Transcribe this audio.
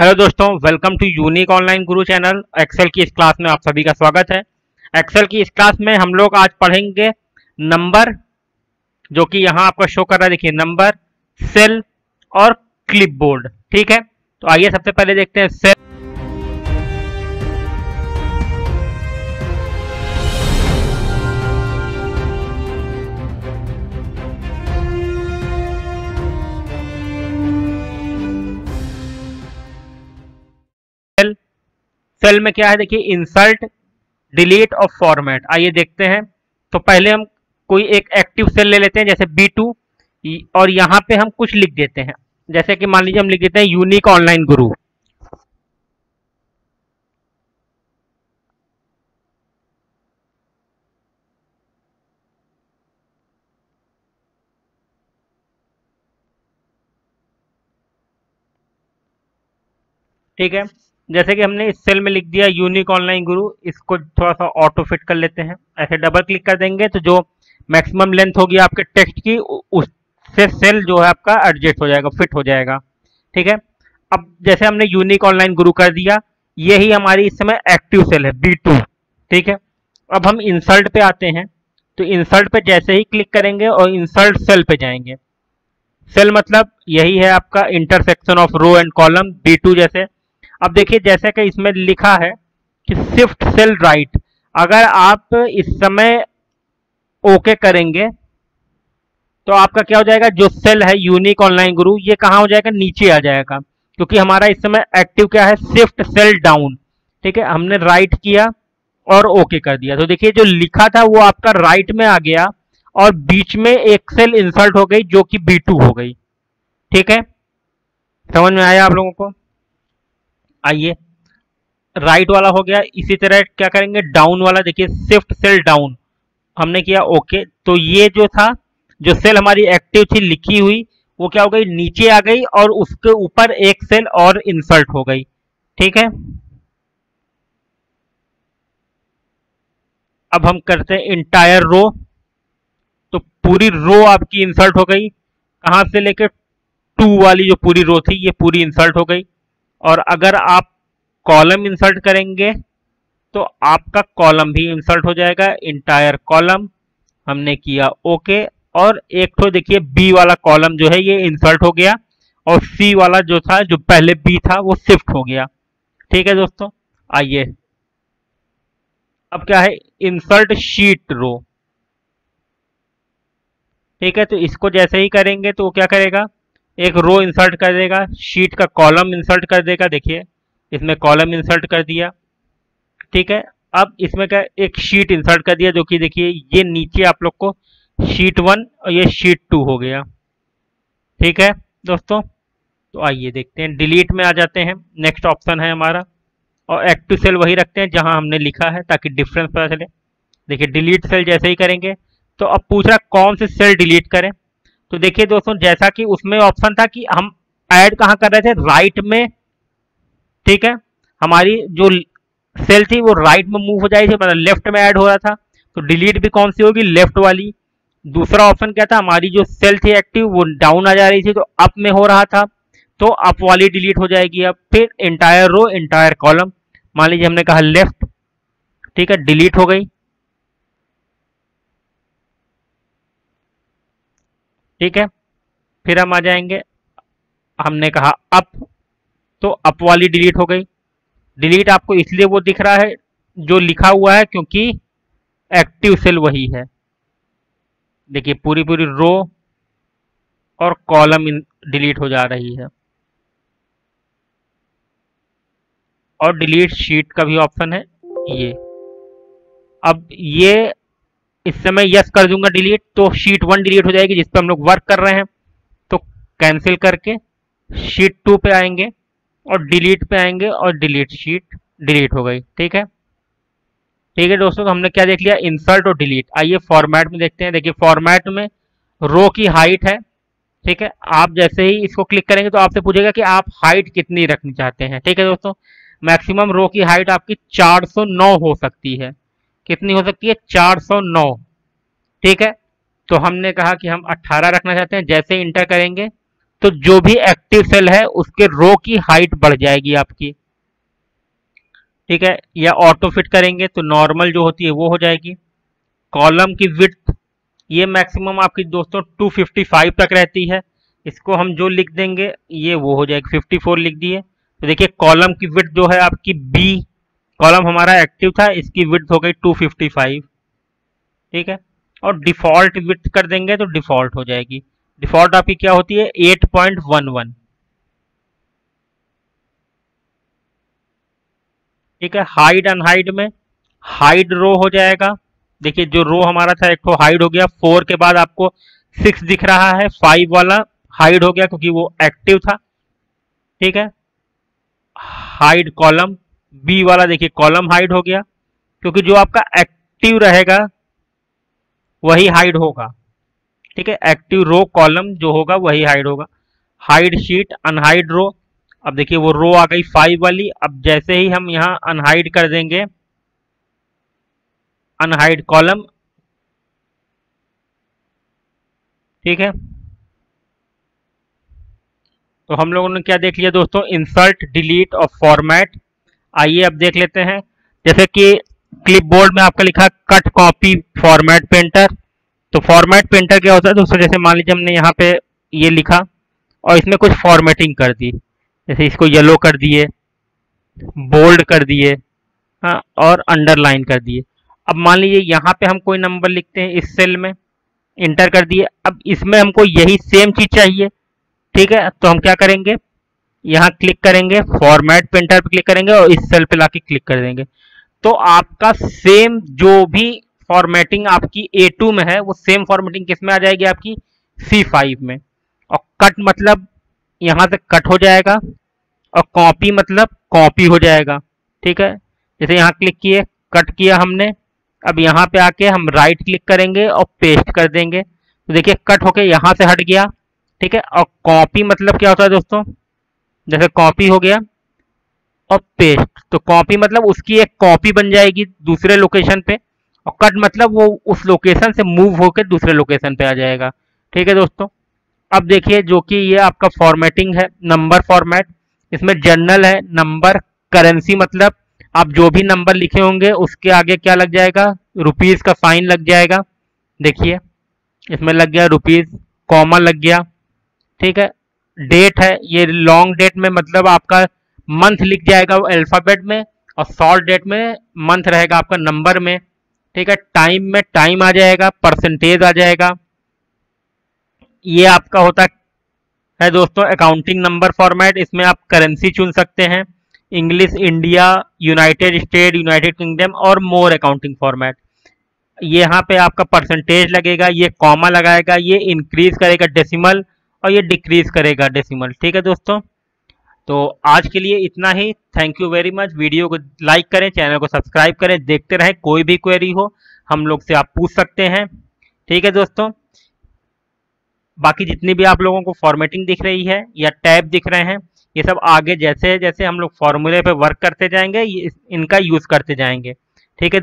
Hello दोस्तों, welcome to unique online guru channel. Excel की इस क्लास में आप सभी का स्वागत है। एक्सेल की इस क्लास में हम लोग आज पढ़ेंगे नंबर जो कि यहाँ आपका शो कर रहा है। देखिए नंबर सेल और क्लिपबोर्ड ठीक है? तो आइए सबसे पहले देखते हैं सेल सेल में क्या है? देखिए इंसर्ट डिलीट और फॉर्मेट आइए देखते हैं। तो पहले हम कोई एक एक्टिव सेल ले लेते हैं, जैसे बी टू और यहाँ पे हम कुछ लिख देते हैं। जैसे कि मान लीजिए हम लिख देते हैं यूनिक ऑनलाइन गुरु ठीक है? जैसे कि हमने इस सेल में लिख दिया यूनिक ऑनलाइन गुरु, इसको थोड़ा सा ऑटो फिट कर लेते हैं। ऐसे डबल क्लिक कर देंगे तो जो मैक्सिमम लेंथ होगी आपके टेक्स्ट की उससे सेल जो है आपका एडजस्ट हो जाएगा फिट हो जाएगा। ठीक है? अब जैसे हमने यूनिक ऑनलाइन गुरु कर दिया, यही हमारी इस समय एक्टिव सेल है बी टू ठीक है? अब हम इंसल्ट पे आते हैं तो इंसल्ट पे जैसे ही क्लिक करेंगे और इंसल्ट सेल पे जाएँगे। सेल मतलब यही है आपका intersection of row and column B two जैसे। अब देखिए, जैसे कि इसमें लिखा है कि शिफ्ट सेल राइट अगर आप इस समय ओके करेंगे तो आपका क्या हो जाएगा? जो सेल है यूनिक ऑनलाइन गुरु, ये कहाँ हो जाएगा? नीचे आ जाएगा। क्योंकि हमारा इस समय एक्टिव क्या है? शिफ्ट सेल डाउन ठीक है, हमने राइट किया और ओके कर दिया। तो देखिए, जो लिखा था, वो आपका राइट में आ गया और बीच में एक सेल इंसल्ट हो गई, जो कि बी हो गई। ठीक है? समझ में आया आप लोगों को? आइए। राइट वाला हो गया। इसी तरह क्या करेंगे? डाउन वाला। देखिए शिफ्ट सेल डाउन हमने किया ओके तो ये जो था, जो सेल हमारी एक्टिव थी, लिखी हुई, वो क्या हो गई? नीचे आ गई और उसके ऊपर एक सेल और इंसर्ट हो गई। ठीक है? अब हम करते हैं इंटायर रो तो पूरी रो आपकी इंसर्ट हो गई। कहाँ से लेकर टू वाली जो पूरी रो थी, ये पूरी इंसर्ट हो गई। और अगर आप कॉलम इंसर्ट करेंगे तो आपका कॉलम भी इंसर्ट हो जाएगा इंटायर कॉलम हमने किया ओके और एक तो देखिए बी वाला कॉलम जो है ये इंसर्ट हो गया, और सी वाला जो था, जो पहले बी था, वो शिफ्ट हो गया। ठीक है दोस्तों? आइए। अब क्या है? इंसर्ट शीट रो ठीक है तो इसको जैसे ही करेंगे तो वो क्या करेगा? एक रो इंसर्ट कर देगा शीट का कॉलम इंसर्ट कर देगा, देखिए, इसमें कॉलम इंसर्ट कर दिया, ठीक है? अब इसमें क्या, एक शीट इंसर्ट कर दिया, जो कि देखिए, ये नीचे आप लोग को शीट वन और ये शीट टू हो गया, ठीक है दोस्तों? तो आइए देखते हैं डिलीट में आ जाते हैं नेक्स्ट ऑप्शन है हमारा, और एक्टिव सेल वही रखते हैं, जहाँ हमने लिखा है, ताकि डिफरेंस पता चले। देखिए डिलीट सेल जैसे ही करेंगे तो अब पूछ रहा कौन से सेल डिलीट करें? तो देखिए दोस्तों, जैसा कि उसमें ऑप्शन था कि हम ऐड कहाँ कर रहे थे? राइट में। ठीक है? हमारी जो सेल थी, वो राइट में मूव हो जाएगी। मतलब लेफ़्ट में ऐड हो रहा था। तो डिलीट भी कौन सी होगी? लेफ़्ट वाली। दूसरा ऑप्शन क्या था? हमारी जो सेल थी एक्टिव वो डाउन आ जा रही थी तो अप में हो रहा था। तो अप वाली डिलीट हो जाएगी अब। फिर इंटायर रो इंटायर कॉलम मान लीजिए हमने कहा लेफ़्ट ठीक है? डिलीट हो गई। ठीक है? फिर हम आ जाएँगे। हमने कहा अप तो अप वाली डिलीट हो गई। डिलीट आपको इसलिए वो दिख रहा है, जो लिखा हुआ है, क्योंकि एक्टिव सेल वही है। देखिए, पूरी पूरी रो और कॉलम डिलीट हो जा रही है। और डिलीट शीट का भी ऑप्शन है ये। अब ये इस समय यस कर दूँगा डिलीट तो शीट वन डिलीट हो जाएगी जिस पर हम लोग वर्क कर रहे हैं। तो कैंसिल करके शीट टू पे आएँगे और डिलीट पे आएँगे और डिलीट शीट डिलीट हो गई। ठीक है? ठीक है दोस्तों तो हमने क्या देख लिया? इंसर्ट और डिलीट आइए फॉर्मेट में देखते हैं। देखिए फॉर्मेट में रो की हाइट है। ठीक है? आप जैसे ही इसको क्लिक करेंगे तो आपसे पूछेगा कि आप हाइट कितनी रखनी चाहते हैं। ठीक है दोस्तों? मैक्सिमम रो की हाइट आपकी 409 हो सकती है। कितनी हो सकती है? 409 ठीक है? तो हमने कहा कि हम 18 रखना चाहते हैं। जैसे इंटर करेंगे तो जो भी एक्टिव सेल है, उसके रो की हाइट बढ़ जाएगी आपकी। ठीक है? या ऑटो फिट करेंगे तो नॉर्मल जो होती है, वो हो जाएगी। कॉलम की विथ ये मैक्सिमम आपकी दोस्तों 255 तक रहती है। इसको हम जो लिख देंगे, ये वो हो जाएगी। 54 लिख दिए। तो देखिए, कॉलम की विथ जो है आपकी बी कॉलम हमारा एक्टिव था, इसकी विथ हो गई 255 ठीक है? और डिफ़ॉल्ट विथ कर देंगे तो डिफ़ॉल्ट हो जाएगी। डिफ़ॉल्ट आपकी क्या होती है? 8.11 ठीक है? हाइड अनहाइड में हाइड रो हो जाएगा। देखिए, जो रो हमारा था, एक तो हाइड हो गया। फोर के बाद आपको सिक्स दिख रहा है। फाइव वाला हाइड हो गया क्योंकि वो एक्टिव था। ठीक है? हाइड कॉलम बी वाला देखिए कॉलम हाइड हो गया, क्योंकि जो आपका एक्टिव रहेगा, वही हाइड होगा। ठीक है एक्टिव रो कॉलम जो होगा, वही हाइड होगा। हाइड शीट अनहाइड रो अब देखिए, वो रो आ गई फाइव वाली। अब जैसे ही हम यहाँ अनहाइड कर देंगे अनहाइड कॉलम ठीक है? तो हम लोगों ने क्या देख लिया दोस्तों? इंसर्ट डिलीट और फॉर्मेट आइए अब देख लेते हैं। जैसे कि क्लिपबोर्ड में आपका लिखा कट कॉपी फॉर्मेट पेंटर तो फॉर्मेट पेंटर क्या होता है? दोस्तों जैसे मान लीजिए हमने यहाँ पे ये लिखा और इसमें कुछ फॉर्मेटिंग कर दी। जैसे इसको येलो कर दिए बोल्ड कर दिए हाँ और अंडरलाइन कर दिए। अब मान लीजिए यहाँ पे हम कोई नंबर लिखते हैं इस सेल में इंटर कर दिए। अब इसमें हमको यही सेम चीज़ चाहिए, ठीक है? तो हम क्या करेंगे? यहाँ क्लिक करेंगे फॉर्मेट प्रिंटर पे क्लिक करेंगे और इस सेल पे लाके क्लिक कर देंगे। तो आपका सेम जो भी फॉर्मेटिंग आपकी A2 में है, वो सेम फॉर्मेटिंग किसमें आ जाएगी आपकी? C5 में। और कट मतलब यहाँ से कट हो जाएगा और कॉपी मतलब कॉपी हो जाएगा। ठीक है? जैसे यहाँ क्लिक किए कट किया हमने। अब यहाँ पे आके हम राइट क्लिक करेंगे और पेस्ट कर देंगे। तो देखिए कट होके यहाँ से हट गया। ठीक है? और कॉपी मतलब क्या होता है दोस्तों? जैसे कॉपी हो गया और पेस्ट तो कॉपी मतलब उसकी एक कॉपी बन जाएगी दूसरे लोकेशन पे और कट मतलब वो उस लोकेशन से मूव होकर दूसरे लोकेशन पे आ जाएगा. ठीक है दोस्तों? अब देखिए जो कि ये आपका फॉर्मेटिंग है नंबर फॉर्मेट इसमें जर्नल है नंबर करेंसी मतलब आप जो भी नंबर लिखे होंगे उसके आगे क्या लग जाएगा? रुपीज़ का साइन लग जाएगा. देखिए, इसमें लग गया रुपीज़ कॉमा लग गया. ठीक है? डेट है, ये लॉन्ग डेट में मतलब आपका मंथ लिख जाएगा वो अल्फ़ाबेट में और शॉर्ट डेट में मंथ रहेगा आपका नंबर में, ठीक है? टाइम में टाइम आ जाएगा परसेंटेज आ जाएगा। ये आपका होता है दोस्तों अकाउंटिंग नंबर फॉर्मेट इसमें आप करेंसी चुन सकते हैं। English India United State United Kingdom और मोर अकाउंटिंग फॉर्मेट ये यहाँ पे आपका परसेंटेज लगेगा, ये कॉमा लगाएगा, ये इंक्रीज करेगा डेसिमल और ये डिक्रीज करेगा डेसिमल ठीक है दोस्तों? तो आज के लिए इतना ही। Thank you very much video को लाइक करें चैनल को सब्सक्राइब करें। देखते रहें, कोई भी क्वेरी हो, हम लोग से आप पूछ सकते हैं। ठीक है दोस्तों? बाकी जितनी भी आप लोगों को फॉर्मेटिंग दिख रही है, या टैब दिख रहे हैं, ये सब आगे जैसे जैसे हम लोग फॉर्मूले पे वर्क करते जाएँगे इनका यूज़ करते जाएँगे। ठीक है?